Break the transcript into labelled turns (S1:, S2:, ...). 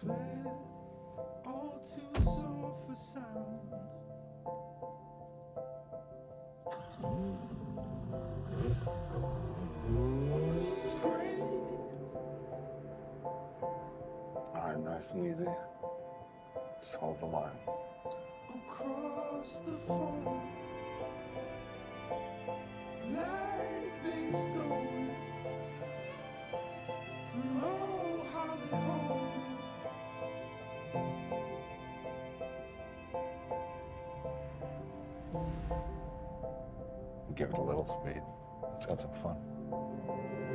S1: Clay, all too soft for sound.
S2: All right, nice and easy. Just hold the line.
S1: across the phone like they stole.
S2: Give it a little speed. Let's have some fun.